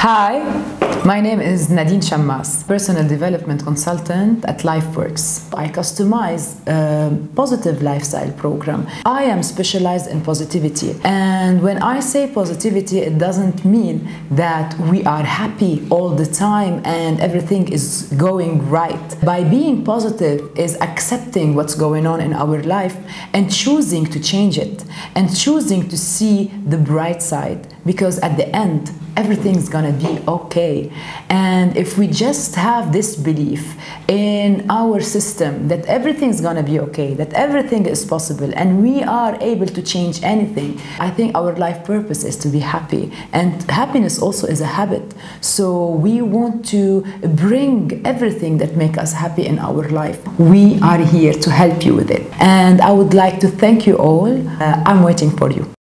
Hi, my name is Nadine Shammas, personal development consultant at LifeWorks. I customize a positive lifestyle program. I am specialized in positivity, and when I say positivity, it doesn't mean that we are happy all the time and everything is going right. By being positive is accepting what's going on in our life and choosing to change it and choosing to see the bright side because at the end everything's gonna be okay. And if we just have this belief in our system that everything's gonna be okay, that everything is possible, and we are able to change anything, I think our life purpose is to be happy. And happiness also is a habit. So we want to bring everything that make us happy in our life. We are here to help you with it. And I would like to thank you all. Uh, I'm waiting for you.